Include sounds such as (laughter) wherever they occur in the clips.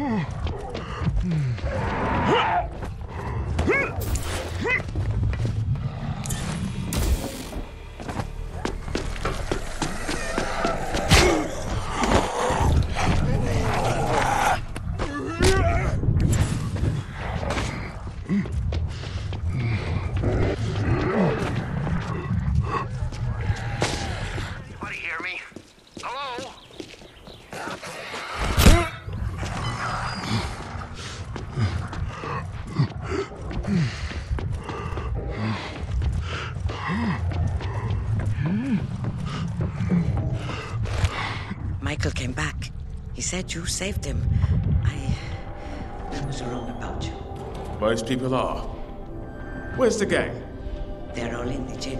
Yeah. Michael came back. He said you saved him. I. I was wrong about you. Most people are. Where's the gang? They're all in the gym.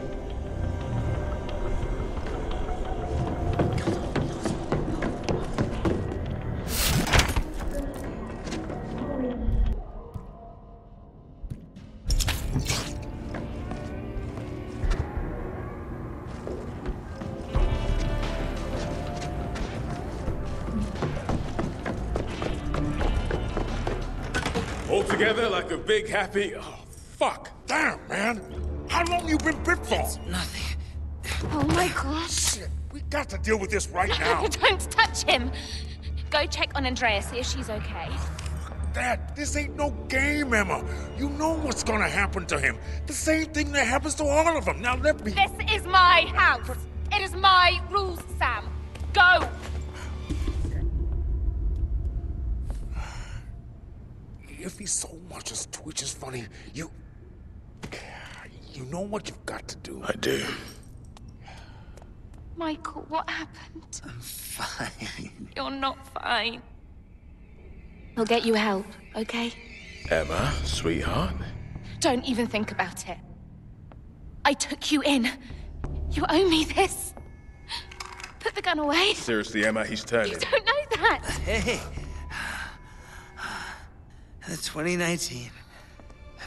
Happy. Oh, fuck. Damn, man. How long you been bit for? Nothing. Oh my gosh. Shit, we got to deal with this right (laughs) now. Don't touch him. Go check on Andrea, see if she's okay. Dad, this ain't no game, Emma. You know what's gonna happen to him. The same thing that happens to all of them. Now let me. This is my house. It is my rules, Sam. Go. If he so much as twitches funny, you. You know what you've got to do. I do. Michael, what happened? I'm fine. (laughs) You're not fine. I'll get you help, okay? Emma, sweetheart. Don't even think about it. I took you in. You owe me this. Put the gun away. Seriously, Emma, he's turning. You don't know that. Hey. The 2019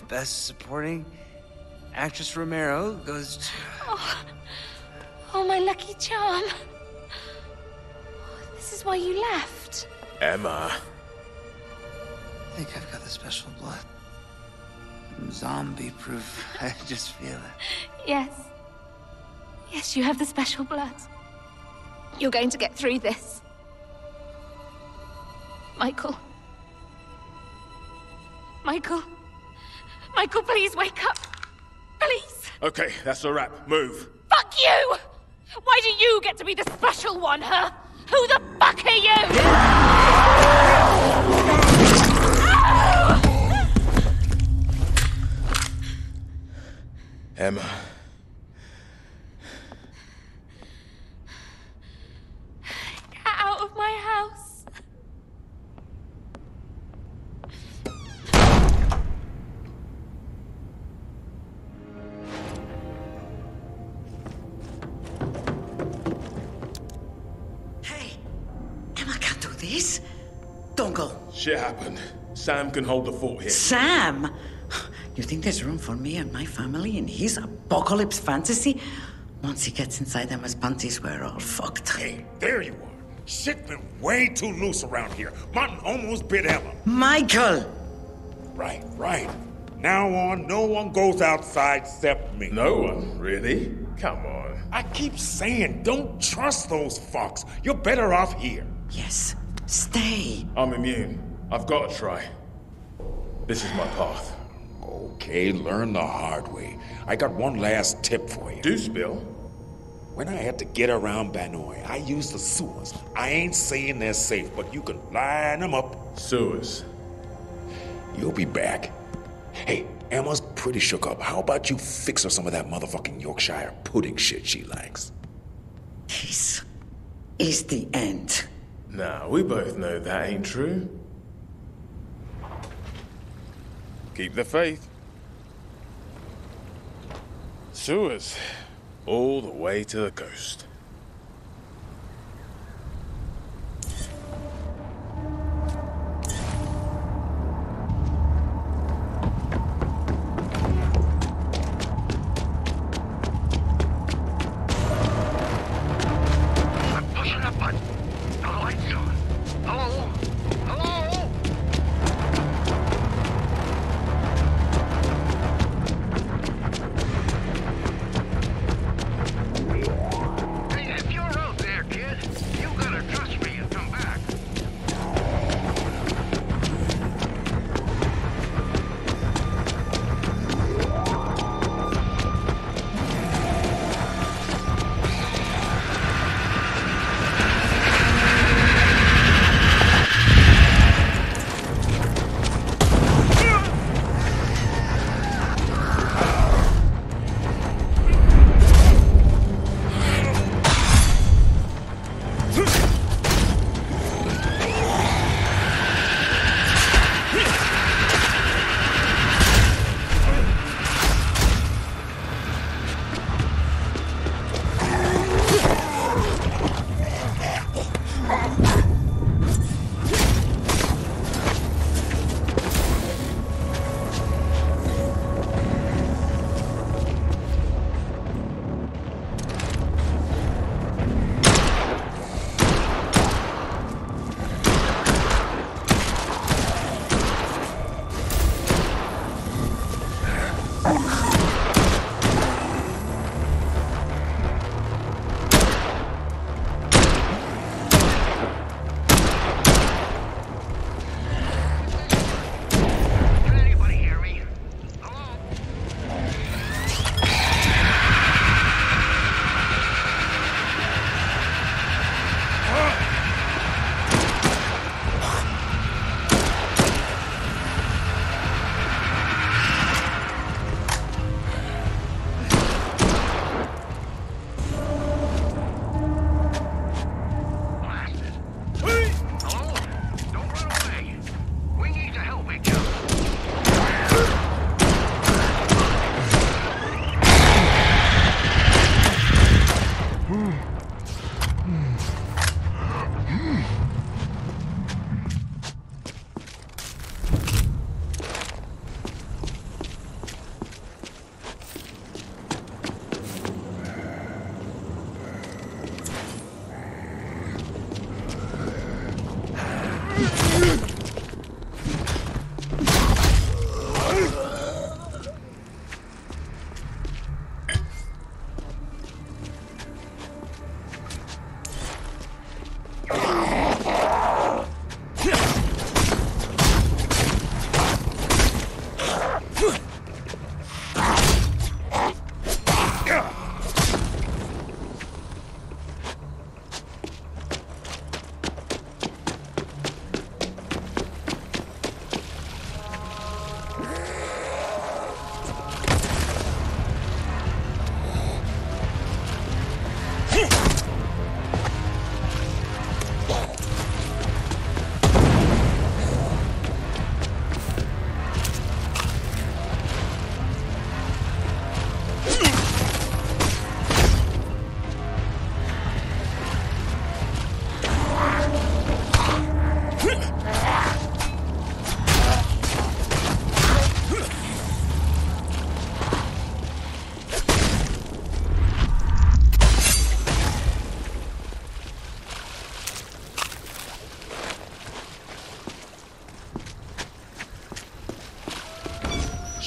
Best Supporting Actress Romero goes to. Oh, oh my lucky charm. This is why you left. Emma. I think I've got the special blood. I'm zombie proof. (laughs) I just feel it. Yes. Yes, you have the special blood. You're going to get through this. Michael. Michael. Michael, please wake up. Please. Okay, that's a wrap. Move. Fuck you! Why do you get to be the special one, huh? Who the fuck are you? Emma. Sam can hold the fort here. Sam! (sighs) You think there's room for me and my family in his apocalypse fantasy? Once he gets inside Emma's panties, we're all fucked. Hey, there you are. Shit been way too loose around here. Martin almost bit Emma. Michael! Right, right. Now on, no one goes outside except me. No one, really? Come on. I keep saying, don't trust those fucks. You're better off here. Yes, stay. I'm immune. I've got to try. This is my path. Okay, learn the hard way. I got one last tip for you. Do spill. When I had to get around Banoi, I used the sewers. I ain't saying they're safe, but you can line them up. Sewers. You'll be back. Hey, Emma's pretty shook up. How about you fix her some of that motherfucking Yorkshire pudding shit she likes? This is the end. Nah, we both know that ain't true. Keep the faith. Sewers. All the way to the coast.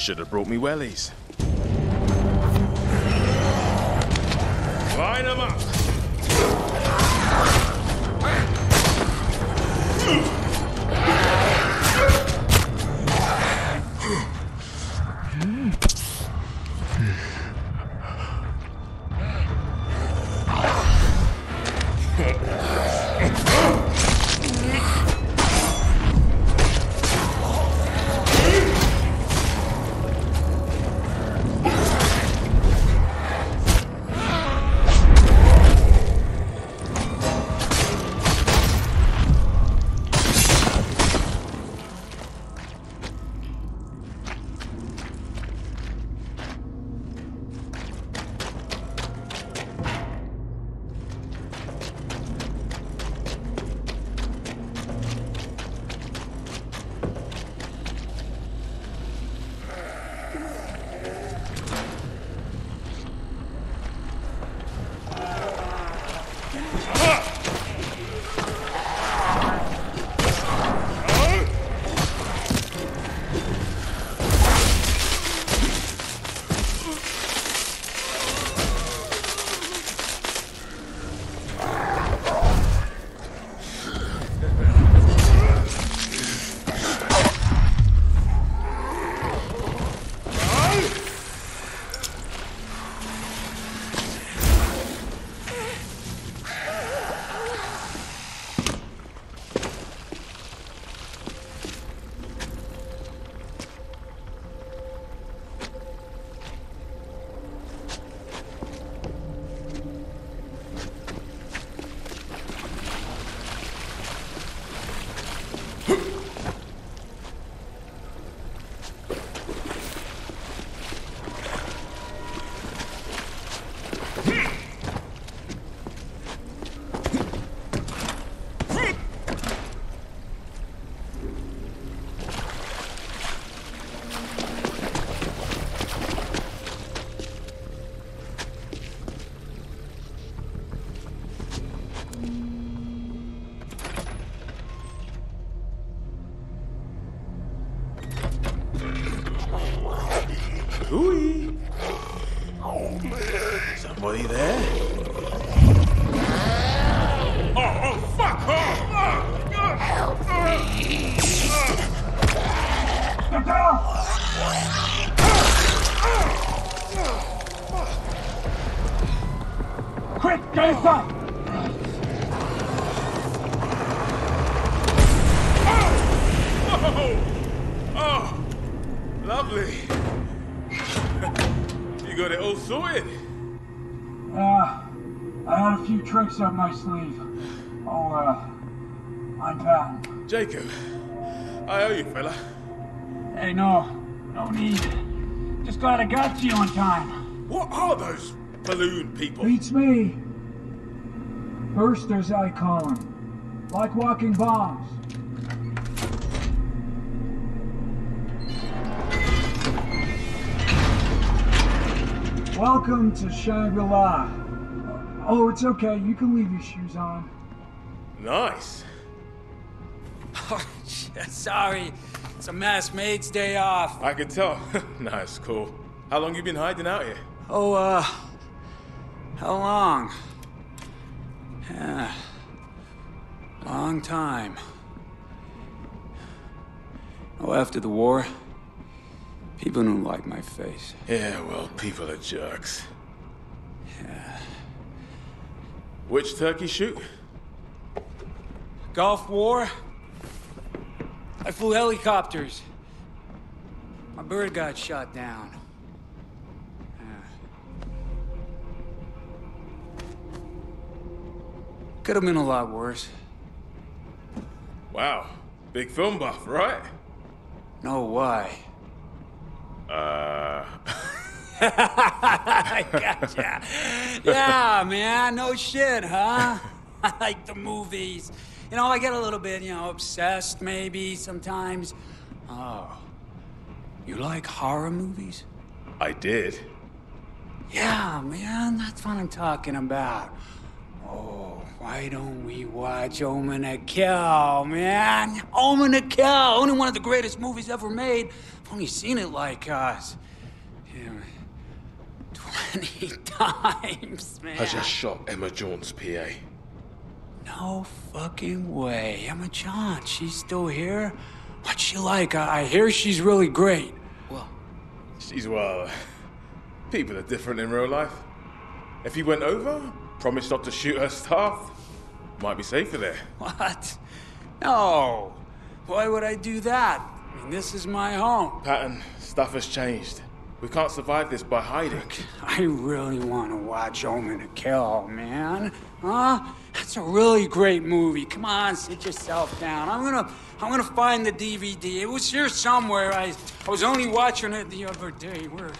Should have brought me wellies. Line them up! Got it. Uh, I had a few tricks up my sleeve. Oh, uh, I'm back. Jacob, I owe you, fella. Hey, no, no need. Just glad I got to you on time. What are those balloon people? Beats me. Bursters, I call them. Like walking bombs. Welcome to Shangri-La. Oh, it's okay. You can leave your shoes on. Nice. (laughs) Oh, sorry, it's a mass mate's day off. I could tell. (laughs) nice, cool. How long you been hiding out here? Oh, uh, how long? Yeah, long time. Oh, after the war, people don't like my face. Yeah, well, people are jerks. Yeah. Which turkey shoot? Gulf War. I flew helicopters. My bird got shot down. Could have been a lot worse. Wow, big film buff, right? No, why? Uh. I (laughs) gotcha. Yeah, man, no shit, huh? (laughs) I like the movies. You know, I get a little bit, you know, obsessed maybe sometimes. Oh. You like horror movies? I did. Yeah, man, that's what I'm talking about. Why don't we watch Omen to Kill, man? Omen to Kill, only one of the greatest movies ever made. I've only seen it like, uh, yeah, 20 (laughs) times, man. I just shot Emma Jaunt's PA. No fucking way. Emma Jaunt, she's still here? What's she like? I, I hear she's really great. Well, She's well. People are different in real life. If he went over, promised not to shoot her staff, might be safer there. (laughs) what? No. Why would I do that? I mean, this is my home. Patton, stuff has changed. We can't survive this by hiding. I really want to watch Omen to Kill, man. Huh? That's a really great movie. Come on, sit yourself down. I'm gonna, I'm gonna find the DVD. It was here somewhere. I, I was only watching it the other day. Where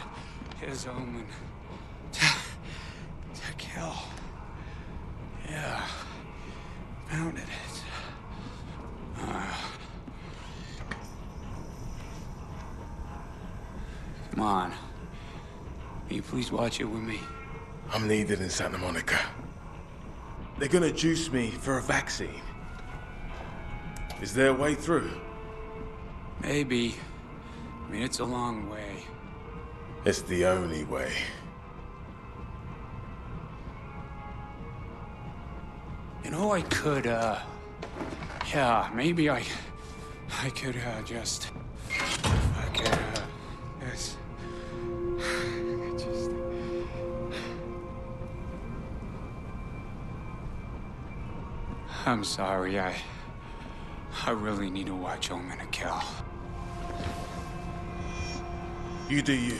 is Omen to, (sighs) to Kill? Yeah, found it. Uh, come on. Will you please watch it with me? I'm needed in Santa Monica. They're gonna juice me for a vaccine. Is there a way through? Maybe. I mean, it's a long way. It's the only way. You know, I could, uh... Yeah, maybe I... I could, uh, just... I could, uh... Just... (sighs) I'm sorry, I... I really need to watch Omen to Kill. You do you.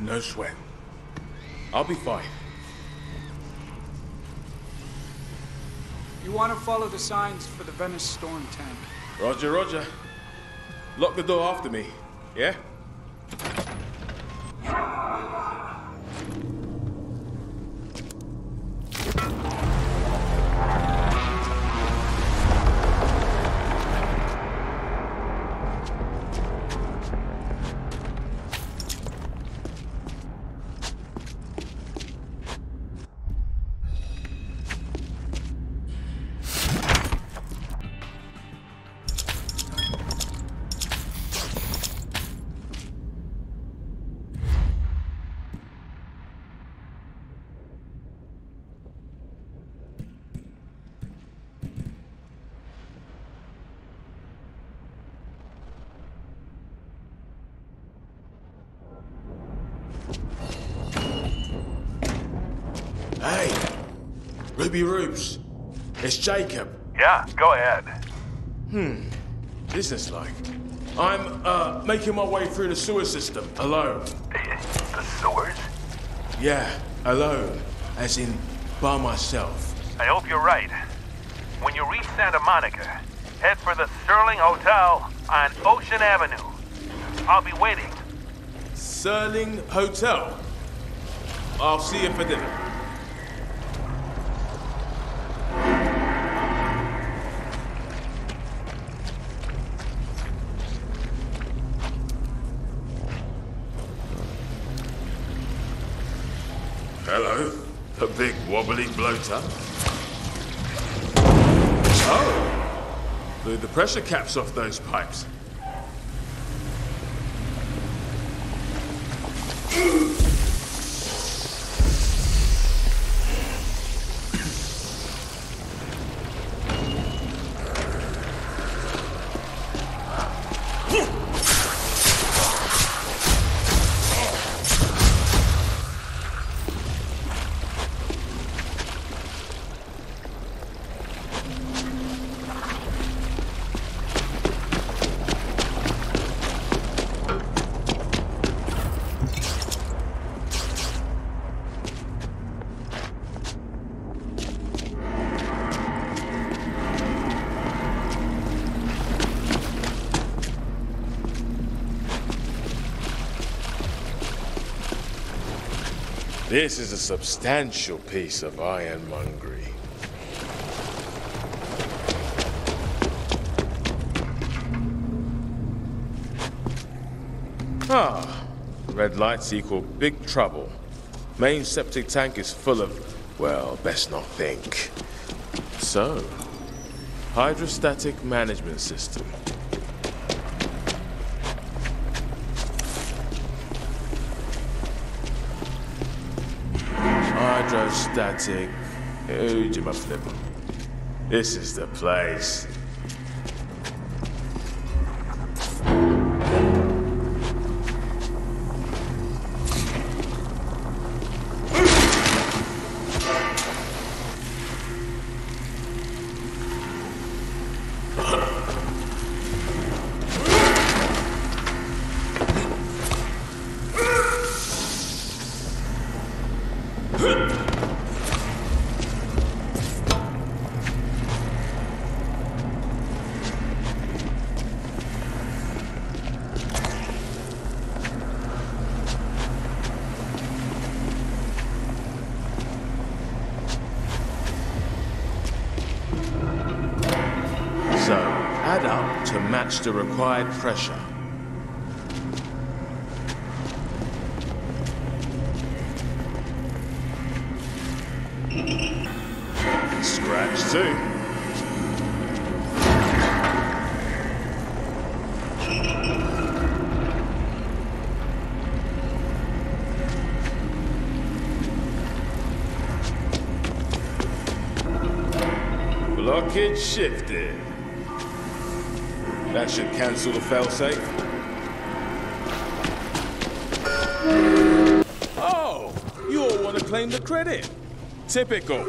No sweat. I'll be fine. You want to follow the signs for the Venice storm tank. Roger, roger. Lock the door after me, yeah? Hey, Ruby Rubes. It's Jacob. Yeah, go ahead. Hmm, businesslike. I'm, uh, making my way through the sewer system alone. (laughs) The sewers? Yeah, alone. As in, by myself. I hope you're right. When you reach Santa Monica, head for the Sterling Hotel on Ocean Avenue. I'll be waiting. Sterling Hotel. I'll see you for dinner. Hello, a big wobbly bloater. Oh, blew the pressure caps off those pipes. This is a substantial piece of ironmongery. Ah, red lights equal big trouble. Main septic tank is full of, well, best not think. So, hydrostatic management system. Hydrostatic. Oh, Jimmy Flip. This is the place. Match the required pressure. Scratch too. Blockage shifted. That should cancel the failsafe. Oh, you all want to claim the credit. Typical.